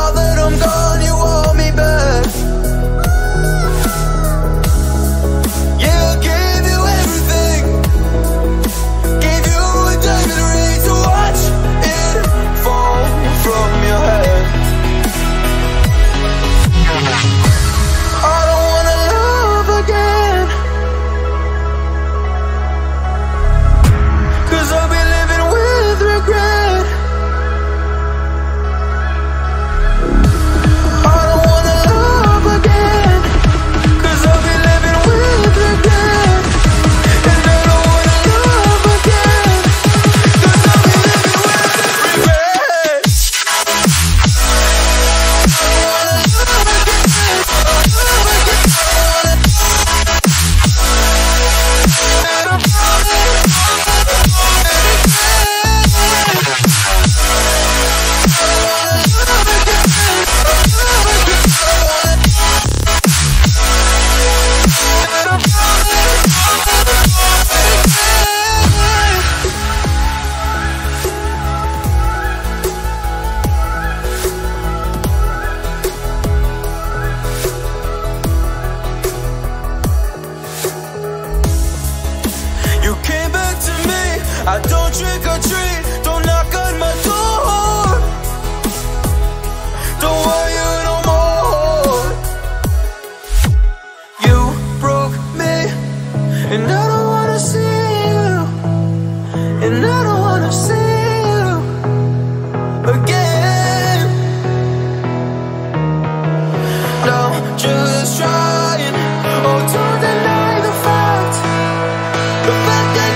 all that I'm going I don't trick or treat, don't knock on my door. Don't want you no more. You broke me, and I don't wanna see you, and I don't wanna see you again. No, just trying, oh, to deny the fact, the fact that.